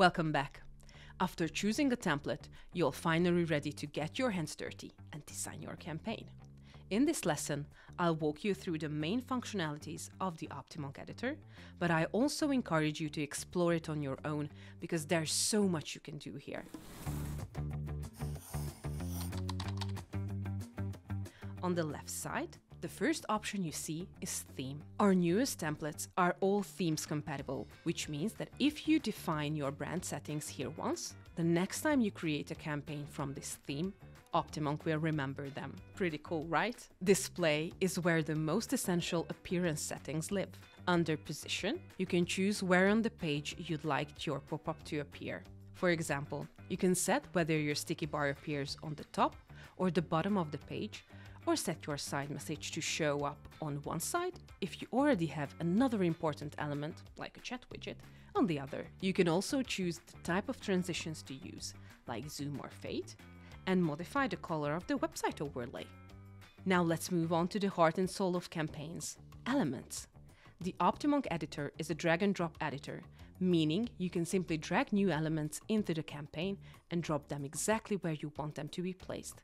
Welcome back. After choosing a template, you're finally ready to get your hands dirty and design your campaign. In this lesson, I'll walk you through the main functionalities of the Optimonk editor, but I also encourage you to explore it on your own because there's so much you can do here. On the left side, the first option you see is theme. Our newest templates are all themes compatible, which means that if you define your brand settings here once, the next time you create a campaign from this theme, Optimonk will remember them. Pretty cool, right? Display is where the most essential appearance settings live. Under Position, you can choose where on the page you'd like your pop-up to appear. For example, you can set whether your sticky bar appears on the top or the bottom of the page, or set your side message to show up on one side if you already have another important element, like a chat widget, on the other. You can also choose the type of transitions to use, like zoom or fade, and modify the color of the website overlay. Now let's move on to the heart and soul of campaigns elements. The Optimonk editor is a drag and drop editor, meaning you can simply drag new elements into the campaign and drop them exactly where you want them to be placed,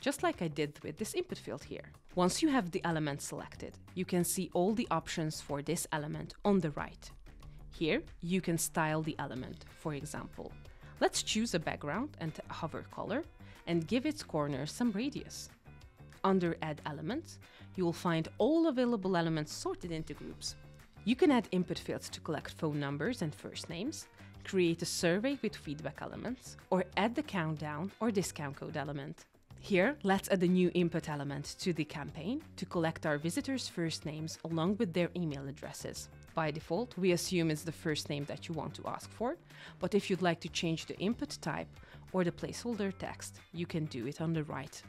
just like I did with this input field here. Once you have the element selected, you can see all the options for this element on the right. Here, you can style the element, for example. Let's choose a background and a hover color and give its corner some radius. Under Add Elements, you will find all available elements sorted into groups. You can add input fields to collect phone numbers and first names, create a survey with feedback elements, or add the countdown or discount code element. Here, let's add a new input element to the campaign to collect our visitors' first names along with their email addresses. By default, we assume it's the first name that you want to ask for, but if you'd like to change the input type or the placeholder text, you can do it on the right.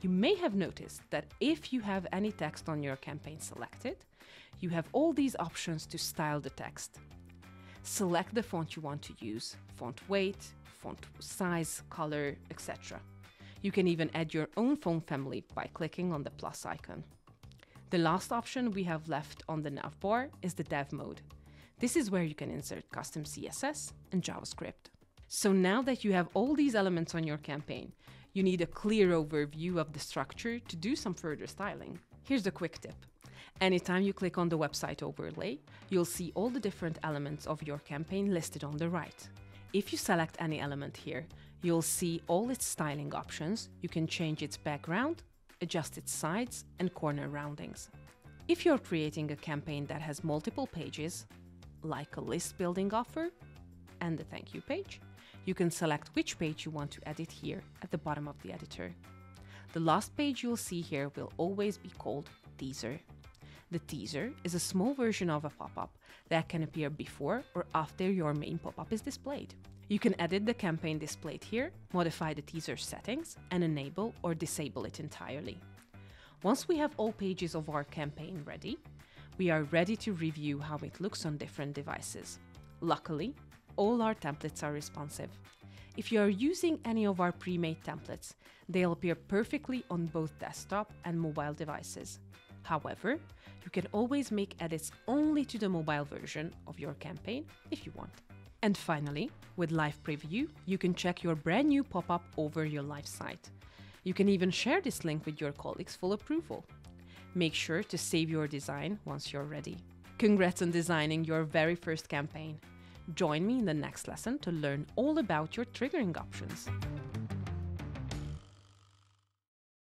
You may have noticed that if you have any text on your campaign selected, you have all these options to style the text. Select the font you want to use, font weight, font size, color, etc. You can even add your own font family by clicking on the plus icon. The last option we have left on the navbar is the dev mode. This is where you can insert custom CSS and JavaScript. So now that you have all these elements on your campaign, you need a clear overview of the structure to do some further styling. Here's a quick tip. Anytime you click on the website overlay, you'll see all the different elements of your campaign listed on the right. If you select any element here, you'll see all its styling options. You can change its background, adjust its sides and corner roundings. If you're creating a campaign that has multiple pages, like a list building offer and a thank you page, you can select which page you want to edit here at the bottom of the editor. The last page you'll see here will always be called teaser. The teaser is a small version of a pop-up that can appear before or after your main pop-up is displayed. You can edit the campaign displayed here, modify the teaser settings, and enable or disable it entirely. Once we have all pages of our campaign ready, we are ready to review how it looks on different devices. Luckily, all our templates are responsive. If you are using any of our pre-made templates, they'll appear perfectly on both desktop and mobile devices. However, you can always make edits only to the mobile version of your campaign if you want. And finally, with Live Preview, you can check your brand new pop-up over your live site. You can even share this link with your colleagues for approval. Make sure to save your design once you're ready. Congrats on designing your very first campaign. Join me in the next lesson to learn all about your triggering options.